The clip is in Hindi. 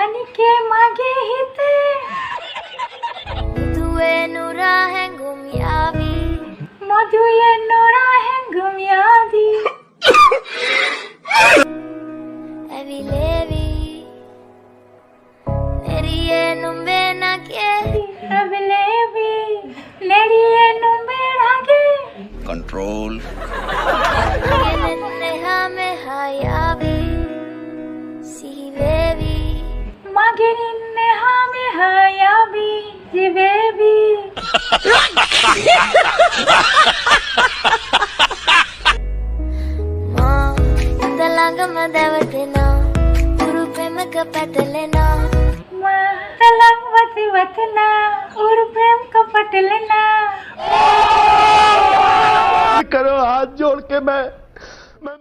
मन के मागे हित दुए नूरा है घुमिया मधु ये नूरा है गुमियादी एवी लेवी। लेरिए नुम्बे ना के एवी लेवी। लेरिए नुम्बे ना के कंट्रोल गिरिन्ने हामी हायाबी जी बेबी மா இந்த லங்கம தேவத்தினா குரு பிரேமக்க பட்டலனா மா தலவதி வத்தினா குரு பிரேமக்க பட்டலனா करो हाथ जोड़ के मैं मैं